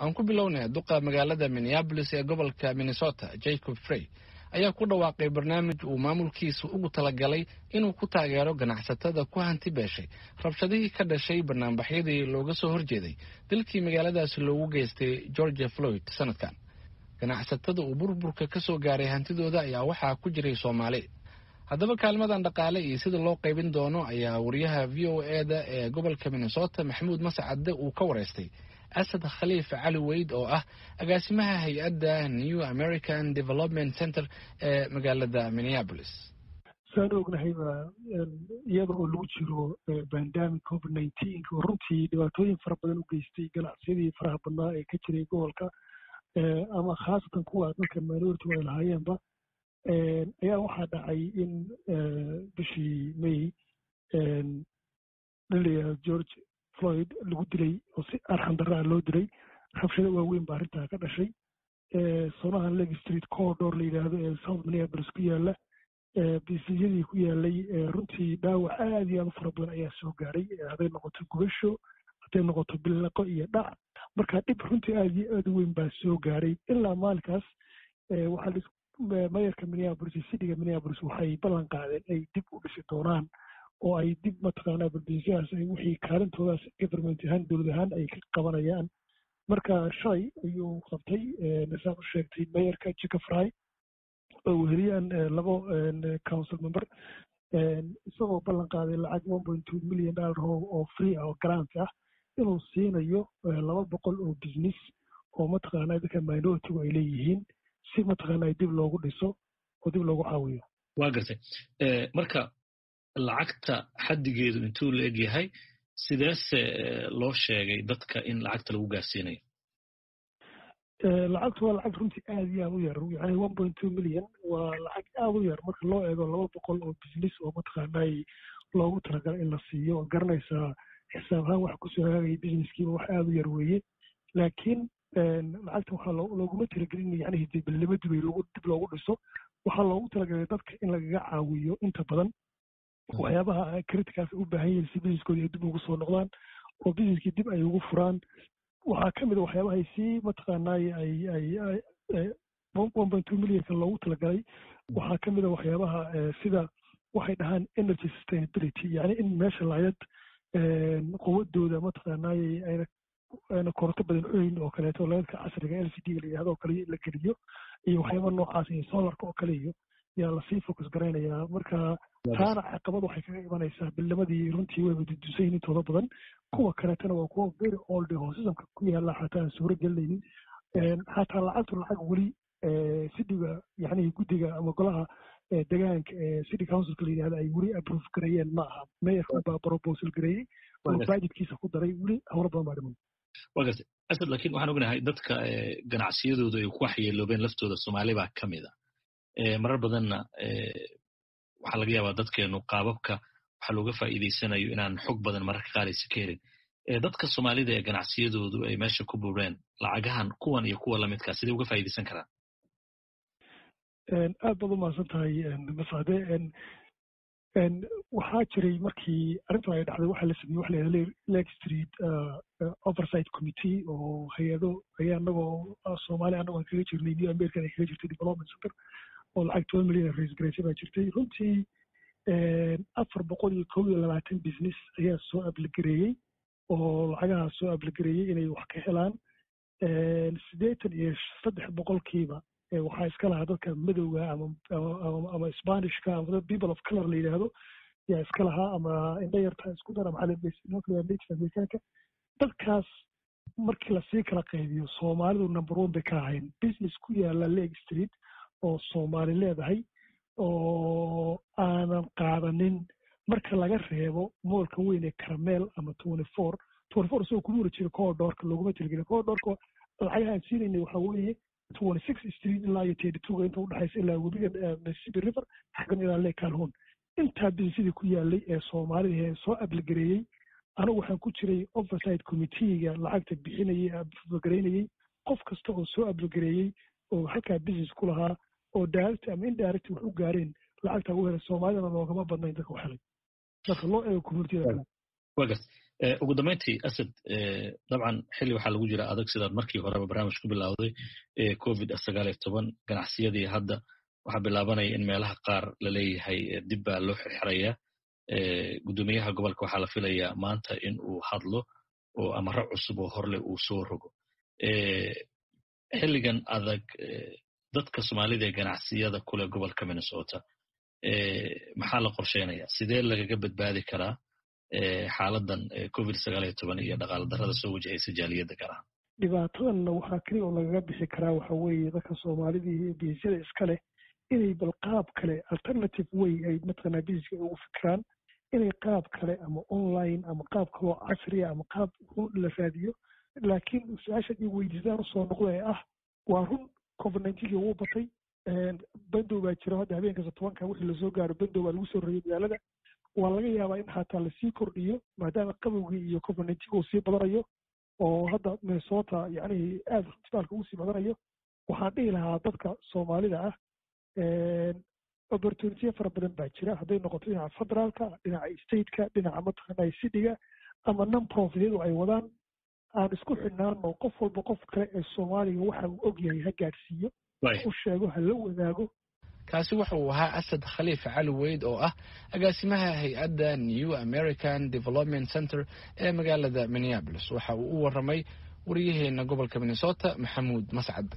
aan ku bilownay duqa magaalada minneabolis ee gobolka minnesota jacob frey ayaa ku dhawaaqay barnaamij uu maamulkiisa ugu talagalay inuu ku taageero ganacsatada ku hanti beeshay. Rabshadihii ka dhashay banaanbaxyadii looga soo horjeeday dalkii magaaladaasi loogu geystay georgia floyd sanadkan. Ganacsatada uu burburka ka soo gaaray hantidooda ayaa waxaa ku jiray soomaali. Haddaba kaalmadan dhaqaale iyo sida loo qaybin doono ayaa wariyaha v o eda ee gobolka minnesota maxamuud mascadde uu ka wareystay asad khaliif cali weyd oo ah agaasimaha hay'adda new american development center ee magaalada minneabolis saan ognahayba iyada oo lagu jiro bandamic covid nineteen oo runtii dhibaatooyin fara badan u geystay ganacsiyadii faraha badnaa ee ka jiray gobolka ama khaasatan kuwa dalka minority ay lahaayeenba ayaa waxaa dhacay in bishii may lilaya george floyd lagu dilay oo si arxan darraa loo dilay. Rabshado waaweyn baa arrintaa ka dhashay. Sonahan leg street corridor la yidhaahdo ee south minneapolis ku yaalla bisiyadii ku yaalay runtii dhaawac aad iyo aad u fara badan ayaa soo gaaray. Hadday noqoto gubasho hadday noqoto billaqo iyo dhac marka dhib runtii aad iyo aad u weyn baa soo gaaray. Ilaa maalinkaas waxaa mayarka minneapolis iyo cityga minneapolis waxay ballan qaadeen ay dib u dhisi doonaan oo ay dib mataqaanaa balbiisyahaas ay wixii kaalintoodaas government ahaan dowlad ahaan ay ka qabanayaan. Marka shalay ayuu qabtay nasaab u sheegtay mayarka jika fry oo weheliyaan labo council member isagoo ballan qaaday lacag one point two million dollar oo free ah oo grant ah inuu siinayo laba boqol oo business oo mataqaanaa dadka minoritigu ay leeyihiin si mataqaanaa dib loogu dhiso oo dib loogu caawiyo. Waa gartay. Marka lacagta xaddigeedu intuu la eg yahay sideese loo sheegay dadka in lacagta lagu gaarsiinayo. Lacagtu waa lacag runtii aad iyo aad u yar. Yani one point two million. Waa lacag aad u yar. Marka loo eego laba boqol oo business oo mataqaanaa loogu talagalay in la siiyo oo garanaysaa xisaab ahaan wax ku soo hagaagaya businesskiiba wax aad u yar weeye. Laakiin lacagta waxaa looguma talagelin yani dibelnimo dibay dib loogu dhiso. Waxaa loogu talagalay dadka in lagaga caawiyo inta badan waxyaabaha criticals u baahan yihiin si businesskooda ay dib ugu soo noqdaan oo businesskii dib ay ugu furaan waxaa ka mid a waxyaabaha ay sii mataqaanaay ay one point two millionka loogu talagalay. Waxaa ka mid a waxyaabaha sida waxay dhahaan energy sustainability yani in meesha laayad quwadooda mataqaanaay ayna ayna koronto badan oyn oo kaleeto layadka casriga l c d la yidhahdo oo kale la geliyo iyo waxyaaba noocaas iyo solarka oo kale iyo yaa la sii focus garaynayaa marka taana caqabad waxay kaga imanaysaa bilnimadii runtii wayba dudusayin intooda badan. Kuwa kaleetana waa kuwa very old oo sistamka ku yaalla xataa aan suuro gelinaynin xataa lacagtu lacag weli sidiga yani guddiga ama golaha degaanka ee city councilka la yidhahda ay weli approve gareeyeen ma aha. Mayorka baa proposal gareeyey oo budgetkiisa ku daray weli howlo badan baa dhiman. Gartay asad laakiin waxaan ognahay dadka ganacsiyadooda ay ku waxyeeloobeen laftooda soomaali baa ka mid a marar badanna waxaa laga yaabaa dadkeenu qaababka waxaa looga faa'iidaysanayo inaan xog badan mararka qaar aysa ka helin dadka soomaalida ee ganacsiyadoodu ay meesha ku bureen lacagahan kuwan iyo kuwa lamidkaa sidee uga faa'iidaysan karaan? Aad baad u mahadsan tahay mascade waxaa jiray markii arrintan ay dhacday waxaa la sameeyey waxa la yidhahda leg street oversight committee oo hay'ado ayaa anagoo soomaali anagoo aan kaga jirnay new american kaga jirtay development center oo lacag toban milyan raise garaysay baa jirtay runtii afar boqol iyo kow iyo labaatan business ayaa soo abligareeyey oo lacagaha soo abligareeyey inay wax ka helaan. Siddeetan iyo saddex boqolkiiba waxaa iska lahaa dadka madowga ama spanishka ama people of color la yidhaahdo yaa iska lahaa ama indhayarta isku dar ama native americanka dadkaas markii la sii kala qaybiyo soomaalidu number one bay ka ahayn business ku yaalla leg street oo soomaali leedahay oo aanan qaadanin. Marka laga reebo moolka weyn ee caramel ama twenty four twenty four isagoo kuma wara jira corridorka looguma talagelin corridorka lacagaha aan siinayna waxaa weeye twenty six street ilaa iyo thirty two inta udhexaysa ilaa webiga mississippi river xaggan ilaa lake calhoun. Intaa businessadii ku yaalay ee soomaalida ee soo abligareeyey anigu waxaan ku jiray oversight committeega lacagta bixinayay abligareynayay qof kasta oo soo abligareeyey oo halkaa business ku lahaa oo direct ama indirect wax u gaareen lacagta ugu helay soomaalidana loogama badnayn dadka u marka loo eego communitida garta ugu dambayntii asad dabcan xilli waxaa lagu jira adag sidaad markii horeba barnaamij ku bilowday covid sagaal iyo toban ganacsiyadii hadda. Waxaa bilaabanaya in meelaha qaar la leeyahay dib baa loo xirxiraya guddoomiyaha gobolka waxaa la filayaa maanta in uu hadlo oo amaro cusub oo horleh uu soo rogo. Xilligan adag dadka soomaalida ee ganacsiyada kule gobolka minnesota. Maxaa la qorsheynaya? Sidee lagaga badbaadi karaa xaaladan covid sagaal iyo toban iyo dhaqaala darrada soo wajahaysa jaaliyadda gaar ahaan? Dhibaatadanna waxaa keliya oo lagaga bixi karaa waxa weeye dadka soomaalidii biisyada iska leh inay bal qaab kale alternative way ay mataqanaa biiska ugu fikiraan inay qaab kale ama online ama qaab kaloo casriya ama qaab la raadiyo. Laakiin su'aasha i weydiisaan u soo noqda ee ah waa run covid wuu batay bandow baa jira hadda habeenkasta tobanka wixii la soo gaaro bandow baa lagu soo rogay magaalada. Waa laga yaabaa in xataa la sii kordhiyo maadaama qabowgii iyo covid uu sii badanayo oo hadda minnesota yani aada isbitaalka ugu badanayo waxaan dhihi lahaa dadka soomaalida ah opportunitiya fara badan baa jira. Hadday noqoto dhinaca federaalka dhinaca stateka dhinaca mataqaanaa cityga ama non profityadu ay wadaan aan isku xidhnaano qof walba qof kale ee soomaaliga waxa uu og yahay ha gaadhsiiyo u sheego ha la wadaago. Kaasi waxa uu ahaa asad khaliif cali weyd oo ah agaasimaha hay'adda new american development center ee magaalada minneabolis waxa uu u waramay wariyaheena gobolka minnesota maxamuud mascad